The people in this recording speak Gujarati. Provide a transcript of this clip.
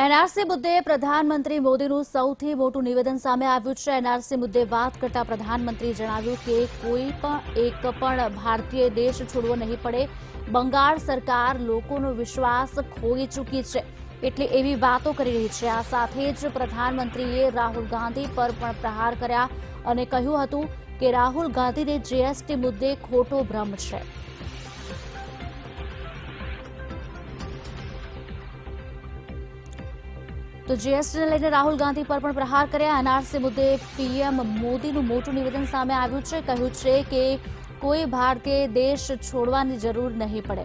એનઆરસી મુદ્દે પ્રધાનમંત્રી મોદીનું સૌથી મોટું નિવેદન સામે આવ્યું છે. એનઆરસી મુદ્દે વાત કરતા પ્રધાનમંત્રીએ જણાવ્યું કે કોઈ પણ એક પણ ભારતીય દેશ છોડવો નહીં પડે. બંગાળ સરકાર લોકોનો વિશ્વાસ ખોઈ ચૂકી છે. એટલે એવી વાતો કરી રહી છે. આ સાથે જ પ્રધાનમંત્રીએ રાહુલ ગાંધી પર પણ પ્રહાર કર્યા અને કહ્યું હતું કે રાહુલ ગાંધીને જીએસટી મુદ્દે ખોટો ભ્રમ છે. તો જીએસટીને લઈને રાહુલ ગાંધી પર પણ પ્રહાર કર્યા. એનઆરસી મુદ્દે પીએમ મોદીનું મોટું નિવેદન સામે આવ્યું છે. કહ્યું છે કે કોઈ ભારતીય દેશ છોડવાની જરૂર નહીં પડે.